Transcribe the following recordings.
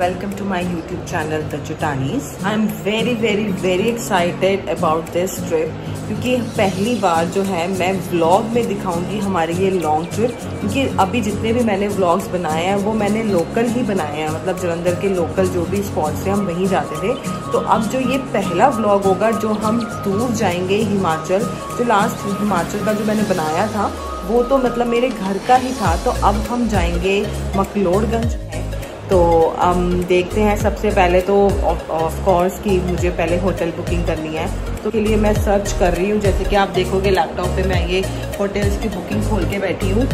Welcome to my YouTube channel, The Chutanis. I'm very very very excited about this trip, क्योंकि पहली बार जो है मैं व्लॉग में दिखाऊँगी हमारी ये लॉन्ग ट्रिप क्योंकि अभी जितने भी मैंने व्लॉग्स बनाए हैं, वो मैंने लोकल ही बनाए हैं मतलब जलंधर के लोकल जो भी स्पॉट्स थे, हम वहीं जाते थे तो अब जो ये पहला व्लॉग होगा, जो हम दूर जाएँगे हिमाचल, जो लास्ट हिमाचल का जो मैंने बनाया था, वो तो मतलब मेरे घर का ही था तो अब हम जाएँगे मकलोड़गंज तो हम देखते हैं सबसे पहले तो ऑफ़ कोर्स कि मुझे पहले होटल बुकिंग करनी है। तो के लिए मैं सर्च कर रही हूँ, जैसे कि आप देखोगे लैपटॉप पे मैं ये होटल्स की बुकिंग खोल के बैठी हूँ।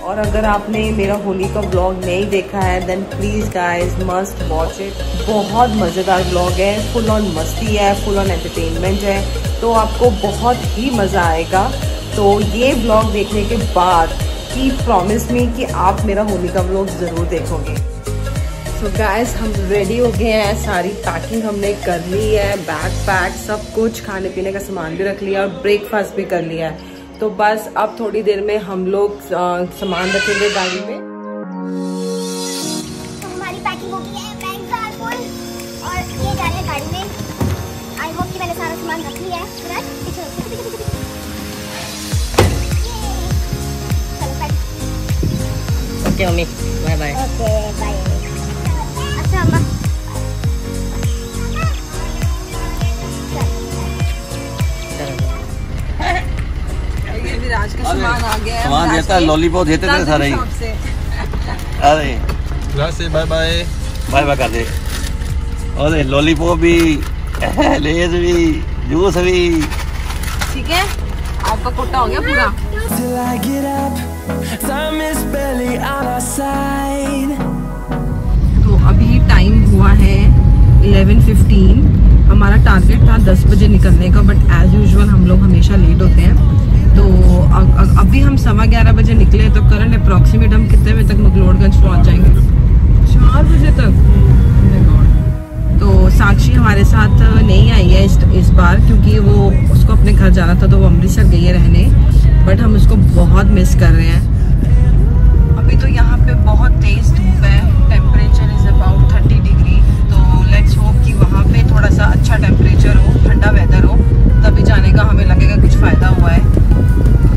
और अगर आपने मेरा होली का ब्लॉग नहीं देखा है then please guys must watch it बहुत मज़ेदार ब्लॉग है फुल ऑन मस्ती है फुल ऑन एंटरटेनमेंट है। तो आपको बहुत ही मज़ा आएगा। तो ये ब्लॉग देखने के बाद की प्रॉमिस मी कि आप मेरा होली का ब्लॉग ज़रूर देखोगे। तो गैस हम रेडी हो गए हैं सारी पैकिंग हमने कर ली है बैग पैक सब कुछ खाने पीने का सामान भी रख लिया और ब्रेकफास्ट भी कर लिया है। तो बस अब थोड़ी देर में हम लोग सामान रखेंगे गाड़ी में। तो हमारी पैकिंग हो गई है बैग और ये जा रहे हैं गाड़ी में। आई होप कि मैंने सारा सामान रख लिया है। सूरज पीछे ओके मम्मी। बाय सामान देता लॉलीपॉप देते थे सारे ही अरे से बाय बाय बाय बाय कर दे अरे लॉलीपॉप भी लेज भी जूस भी ठीक है? आपका कोटा हो गया पूरा। हुआ है 11:15 हमारा टारगेट था 10 बजे निकलने का बट एज यूजुअल हम लोग हमेशा लेट होते हैं। तो अभी हम सवा ग्यारह बजे निकले तो करंट अप्रॉक्सीमेट हम कितने बजे तक मकलोडगंज पहुँच जाएँगे? चार बजे तक. तो साक्षी हमारे साथ नहीं आई है इस, इस बार क्योंकि वो उसको अपने घर जाना था तो वो अमृतसर गई है रहने बट हम उसको बहुत मिस कर रहे हैं। अभी तो यहाँ वहाँ पे थोड़ा सा अच्छा टेम्परेचर हो ठंडा वेदर हो तभी जाने का हमें लगेगा कुछ फ़ायदा हुआ है।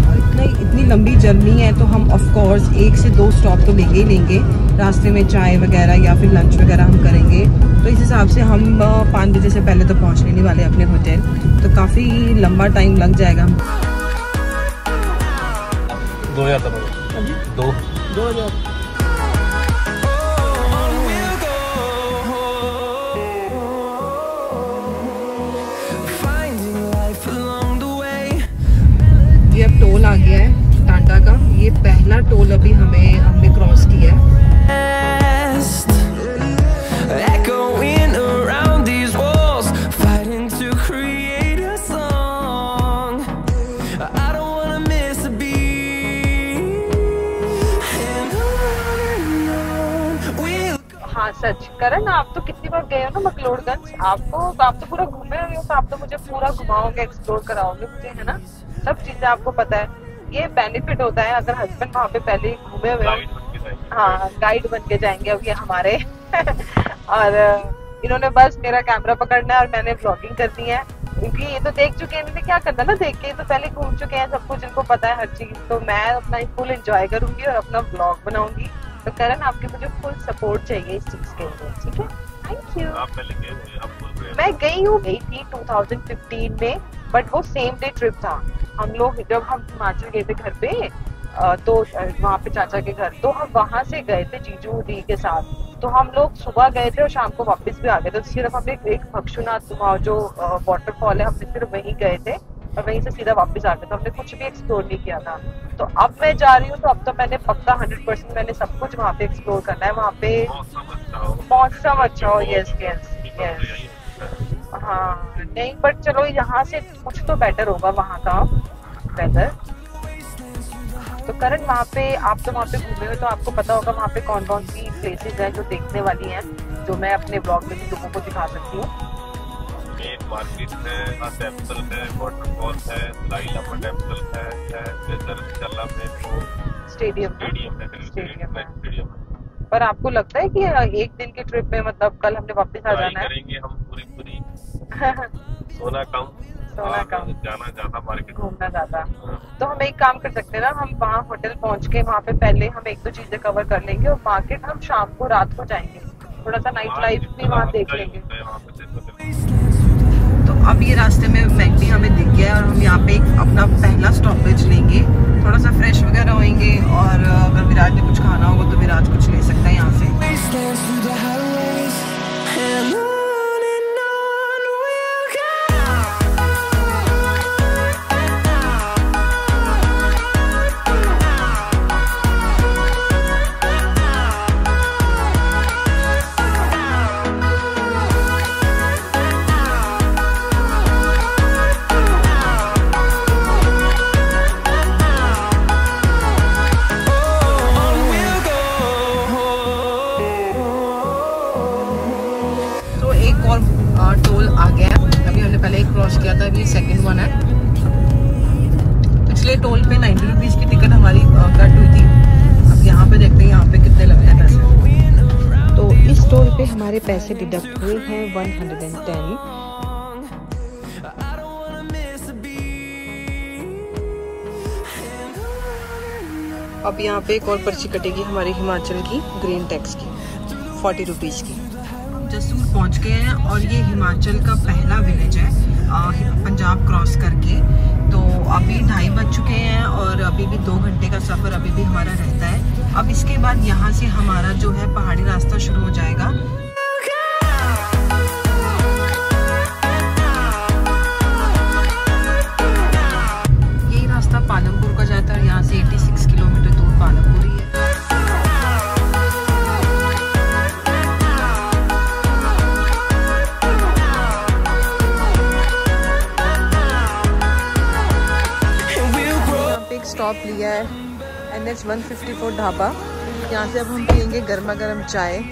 और इतना इतनी लंबी जर्नी है तो हम ऑफकोर्स एक से दो स्टॉप तो लेंगे ही लेंगे। रास्ते में चाय वगैरह या फिर लंच वगैरह हम करेंगे। तो इस हिसाब से हम पाँच बजे से पहले तो पहुँचने नहीं वाले अपने होटल तो काफ़ी लंबा टाइम लग जाएगा हम दो हज़ार दो। दो हज़ार ये अब टोल आ गया है टांडा का। ये पहला टोल अभी हमें, हमने क्रॉस किया है। हाँ सच। करण आप तो कितनी बार गए हो ना मकलोडगंज? आपको आप तो पूरा घूमे हुए हो तो आप तो मुझे पूरा घुमाओगे एक्सप्लोर कराओगे मुझे है ना? सब चीज़ें आपको पता है। ये बेनिफिट होता है अगर हस्बैंड वहाँ पे पहले ही घूमे हुए हो। हाँ गाइड बन के जाएँगे अब ये हमारे। और इन्होंने बस मेरा कैमरा पकड़ना है और मैंने ब्लॉगिंग करनी है। क्योंकि ये तो देख चुके हैं इन्होंने क्या करना ना देख के तो पहले घूम चुके हैं सब कुछ इनको पता है हर चीज़। तो मैं अपना फुल एंजॉय करूँगी और अपना ब्लॉग बनाऊँगी। तो करण आपके मुझे फुल सपोर्ट चाहिए इस चीज़ के लिए ठीक है? थैंक यू मैं गई हूँ गई थी 2015 में बट वो सेम डे ट्रिप था। हम लोग जब हम हिमाचल गए थे घर पे तो वहाँ पे चाचा के घर तो हम वहाँ से गए थे जीजू दी के साथ। तो हम लोग सुबह गए थे और शाम को वापस भी आ गए थे। तो सिर्फ़ हम एक, भक्षुनाथ जो वाटरफॉल है हमने सिर्फ़ वहीं गए थे। और वहीं से सीधा वापस आ गए तो हमने कुछ भी एक्सप्लोर नहीं किया था। तो अब मैं जा रही हूँ तो अब तो मैंने पक्का हंड्रेड परसेंट मैंने सब कुछ वहाँ पे एक्सप्लोर करना है। वहाँ पे मौसम अच्छा हो हो यस यस यस हाँ नहीं बट चलो यहाँ से कुछ तो बेटर होगा वहाँ का वेदर तो करण, वहाँ पे आप तो वहाँ पे घूमे हुए तो आपको पता होगा वहाँ पे कौन कौन सी प्लेसेस हैं जो देखने वाली हैं, जो मैं अपने ब्लॉग में लोगों को दिखा सकती हूँ। मेन मार्केट है वहाँ टेंपल है वाटरफॉल है लाइलामा टेंपल है है धर्मशाला में वो स्टेडियम स्टेडियम है स्टेडियम है। स्टेडियम है। पर आपको लगता है कि एक दिन की ट्रिप में मतलब कल हमने वापस आ जाना है? करेंगे हम पूरी पूरी। सोना कम सोना कम। जाना ज़्यादा मार्केट घूमना ज़्यादा तो हम एक काम कर सकते हैं ना हम वहाँ होटल पहुँच के वहाँ पे पहले हम एक दो चीज़ें कवर कर लेंगे और मार्केट हम शाम को रात को जाएँगे। थोड़ा सा नाइट लाइफ भी वहाँ देख लेंगे। तो अब ये रास्ते में मैगडी हमें दिख गया और हम यहाँ पे अपना पहला स्टॉपेज लेंगे। थोड़ा सा फ्रेश वगैरह होएँगे और अगर विराज ने कुछ खाना होगा तो विराज कुछ ले सकता है यहाँ से। अभी सेकंड वन है। पिछले टोल पे नाइन्टी रुपीज़ की टिकट हमारी कट हुई थी। अब यहाँ पे देखते हैं यहाँ पे कितने लग रहे हैं पैसे। तो इस टोल पे हमारे पैसे डिडक्ट हुए हैं वन हंड्रेड एंड टेन अब यहाँ पे एक और पर्ची कटेगी हमारी हिमाचल की ग्रीन टैक्स की फोर्टी रुपीज़ की। जसूर पहुँच गए हैं और ये हिमाचल का पहला विलेज है। पंजाब क्रॉस करके। तो अभी ढाई बज चुके हैं और अभी भी दो घंटे का सफ़र अभी भी हमारा रहता है। अब इसके बाद यहाँ से हमारा जो है पहाड़ी रास्ता शुरू हो जाएगा। लिया है। N H one fifty four dhaba. यहाँ से अब हम पियेंगे गर्मा गर्म चाय.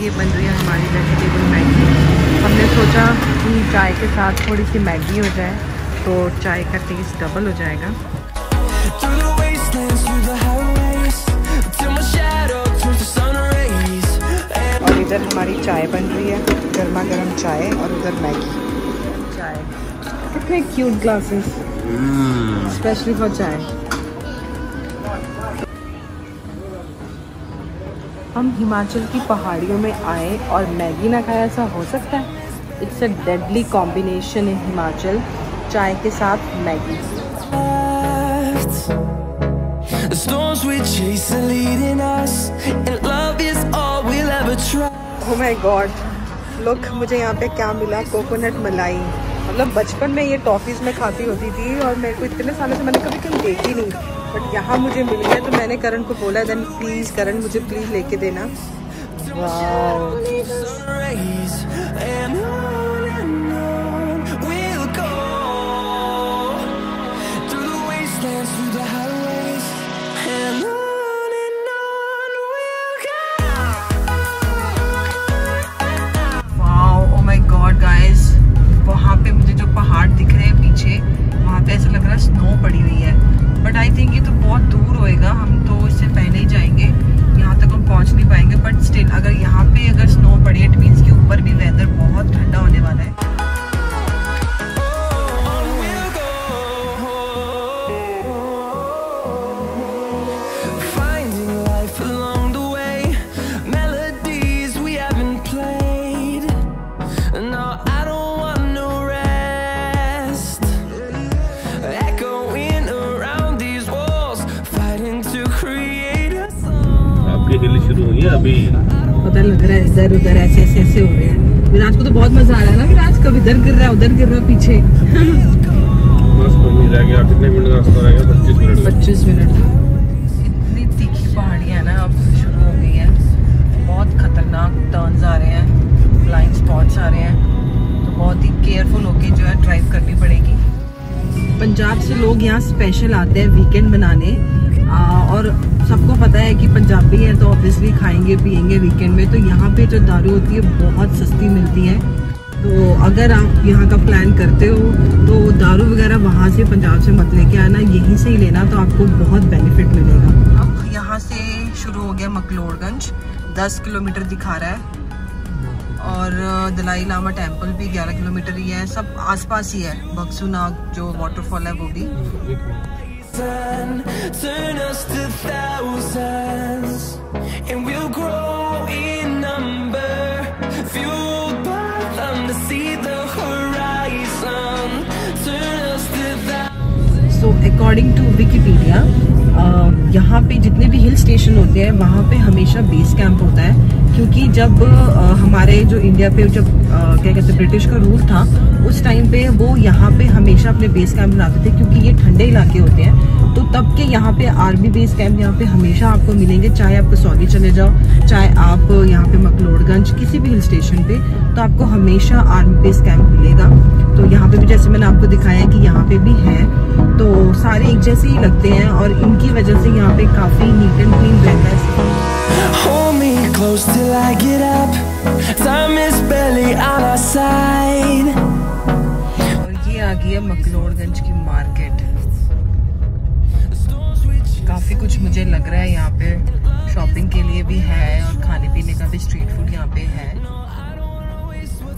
ये बन रही है हमारी वेजिटेबल मैगी। हमने सोचा कि चाय के साथ थोड़ी सी मैगी हो जाए तो चाय का टेस्ट डबल हो जाएगा। इधर हमारी चाय बन रही है गर्मा गर्म चाय और उधर मैगी। चाय। कितने क्यूट ग्लासेस स्पेशली फॉर चाय। हम हिमाचल की पहाड़ियों में आए और मैगी ना खाए ऐसा हो सकता है? It's a deadly combination in Himachal चाय के साथ Maggi. The storms we chase are leading us, and love ever my god look मुझे यहाँ पे क्या मिला? कोकोनट मलाई. मतलब बचपन में ये टॉफीज में खाती होती थी और मेरे को इतने सालों से मैंने कभी कभी देखी नहीं। बट यहाँ मुझे मिल गया तो मैंने करण को बोला देन प्लीज़ करण मुझे प्लीज़ लेके देना. वाओ पहाड़ हिल शुरू हुई है अभी। पता लग रहा है इधर उधर ऐसे ऐसे ऐसे हो रहे हैं। विराज को तो बहुत मज़ा आ रहा है ना विराज? कब इधर गिर रहा है उधर गिर रहा है पीछे? बस रह गया कितने मिनट रास्ता रह गया? पच्चीस मिनट। पच्चीस मिनट। इतनी तीखी पहाड़ियाँ ना अब शुरू हो गई हैं। बहुत खतरनाक टर्न्स आ रहे हैं ब्लाइंड स्पॉट्स आ रहे हैं। तो बहुत ही केयरफुल होके जो है ड्राइव करनी पड़ेगी। पंजाब से लोग यहाँ स्पेशल आते हैं वीकेंड बनाने और सबको पता है कि पंजाबी है तो ऑब्वियसली खाएँगे, पियेंगे वीकेंड में। तो यहाँ पे जो दारू होती है, बहुत सस्ती मिलती है। तो अगर आप यहाँ का प्लान करते हो तो दारू वगैरह वहाँ से पंजाब से मत लेके आना। यहीं से ही लेना तो आपको बहुत बेनिफिट मिलेगा। अब यहाँ से शुरू हो गया मकलोड़गंज। 10 किलोमीटर दिखा रहा है। और दलाई लामा टेंपल भी 11 किलोमीटर ही है। सब आसपास ही है। बक्सू नाग जो वाटरफॉल है वो भी। ten. Turn us to thousands And we'll grow in number. Fueled by them to see the horizon. Turn us to thousands So according to Wikipedia यहाँ पे जितने भी हिल स्टेशन होते हैं, वहाँ पे हमेशा बेस कैंप होता है। क्योंकि जब हमारे जो इंडिया पे जब क्या कहते हैं ब्रिटिश का रूल था, उस टाइम पे वो यहाँ पे हमेशा अपने बेस कैंप बनाते थे, क्योंकि ये ठंडे इलाके होते हैं। तो तब के यहाँ पे आर्मी बेस कैंप यहाँ पे हमेशा आपको मिलेंगे। चाहे आप कसौली चले जाओ चाहे आप यहाँ पे मकलोडगंज किसी भी हिल स्टेशन पे तो आपको हमेशा आर्मी बेस कैंप मिलेगा। तो यहाँ पे भी जैसे मैंने आपको दिखाया कि यहाँ पे भी है। तो सारे एक जैसे ही लगते हैं और इनकी वजह से यहाँ पे काफ़ी नीट एंड क्लीन रहता है। Hold me close till I get up. Time is barely on our side. और ये आ गई है मकलोडगंज की मार्केट काफ़ी कुछ मुझे लग रहा है यहाँ पे शॉपिंग के लिए भी है और खाने पीने का भी स्ट्रीट फ़ूड यहाँ पे है।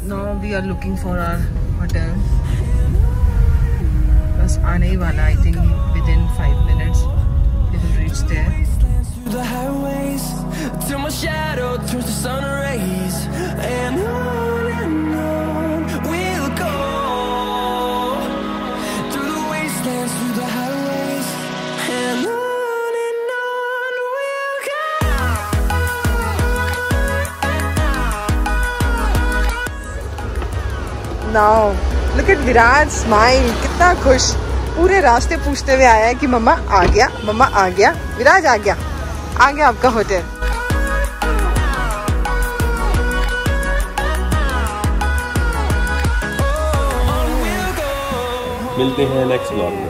Now we are looking for our hotel बस आने ही वाला I think within five minutes reach there now. Look at Viraj smile कितना खुश। पूरे रास्ते पूछते हुए आया है कि मम्मा आ गया, मम्मा आ गया विराज आ गया। आ गया आपका होटल। मिलते हैं नेक्स्ट ब्लॉग में।